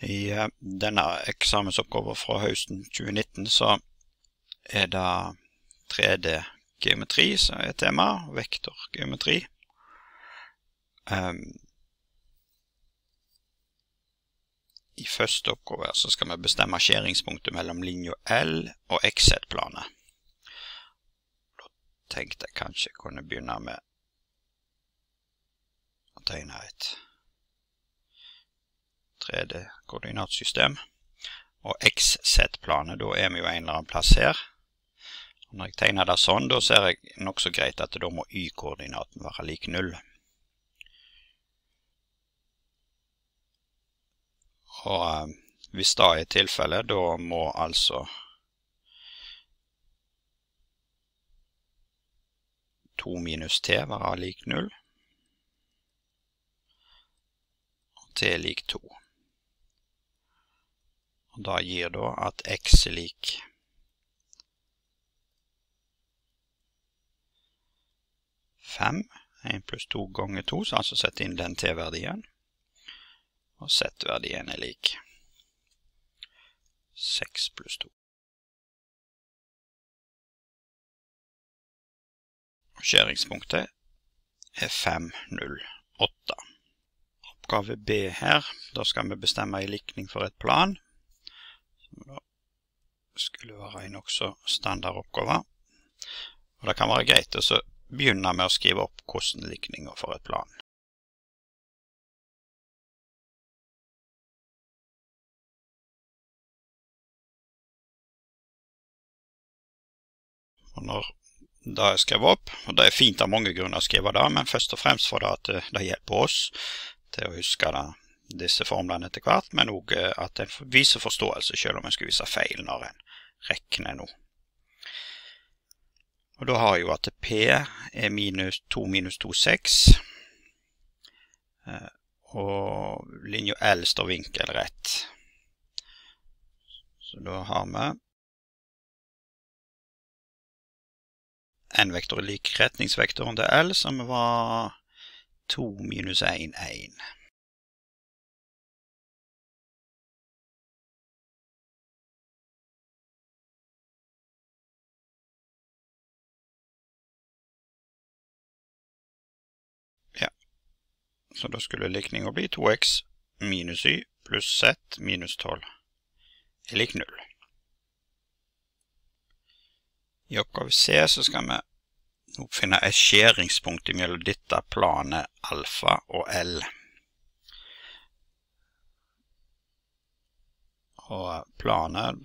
I eh, denne eksamensoppgaven fra høsten 2019 så er det 3D-geometri som er tema, vektorgeometri. Um, I første oppgave så skal vi bestemme skjæringspunktet mellom linja L og XZ-planet. Da tenkte jeg kanskje jeg kunne begynne med å tegne et 3D-koordinatsystem. Og XZ-planet, da er vi jo en eller annen plass her. Og når jeg tegner det sånn, da ser jeg nokså greit at da må Y-koordinaten være lik null. Og eh, hvis det er tilfellet, da må altså to minus t være lik null. Og t lik to. Og da gir da at x er lik fem. 1 pluss 2 ganger 2, så altså sett inn den t-verdien og z-verdien er lik 6 pluss 2. Og skjæringspunktet er 5, 0, 8. Oppgave B her, da skal vi bestemme en likning for et plan, som da skulle være en også standardoppgave. Og det kan være greit å begynne med å skrive opp hvordan likninger for et plan. Og når det er skrevet opp, og det er fint av mange grunner å skrive det, men først og fremst for det at det hjelper oss til å huske det, disse formlene etter hvert, men også eh, at en viser forståelse selv om en skulle vise feil når en regner nå. Og da har jeg jo at P er minus 2 minus 2, 6. Eh, og linja L står vinkelrett. Så da har vi n-vektor er lik retningsvektoren til L, som var 2 minus 1, 1. så da skulle likninga bli 2x minus y pluss z minus 12 er lik 0. I oppgave C så skal vi oppfinne et skjæringspunkt mellom dette planet alfa og L. Og planet,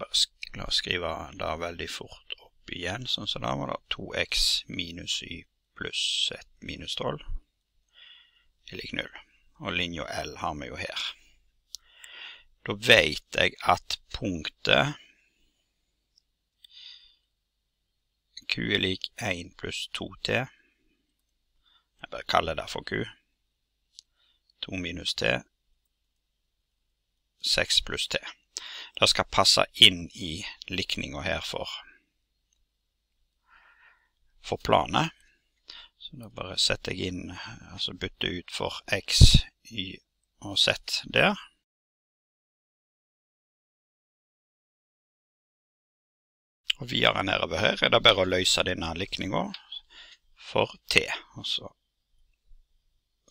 la oss skrive det veldig fort opp igjen, sånn som det var da 2x minus y pluss 1 minus 12 er lik null. Og linja L har vi jo her. Da vet jeg at punktet Q er lik 1 pluss 2t. Jeg bare kaller det for Q. 2 minus t. 6 pluss t. Det skal passe inn i likninga her for, for planet. Så da bare setter jeg inn, altså bytter ut for x, y og z der. Og videre nedover her er det bare å løse denne likninga for t. Og så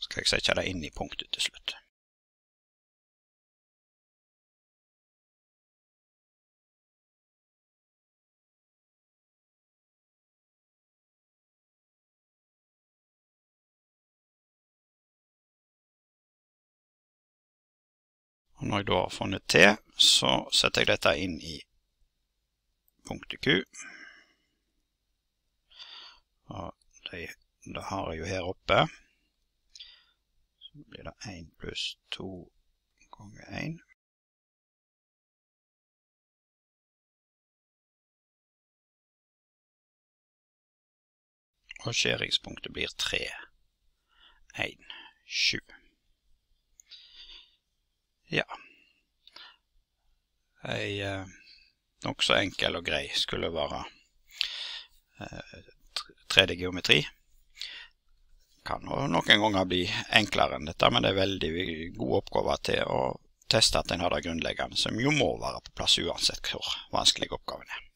skal jeg sette det inn i punktet til slutt. Og når jeg da har funnet T, så setter jeg dette inn i punktet Q. Og det, det har jeg jo her oppe. Så blir det 1 pluss 2 ganger 1. Og skjæringspunktet blir 3, 1, 7. Ja. Ei eh, nokså enkel og grei skulle være 3D-geometri. Eh, kan noen ganger bli enklere enn dette, men det er veldig gode oppgaver til å teste at en har det grunnleggende, som jo må være på plass uansett hvor vanskelig oppgaven er.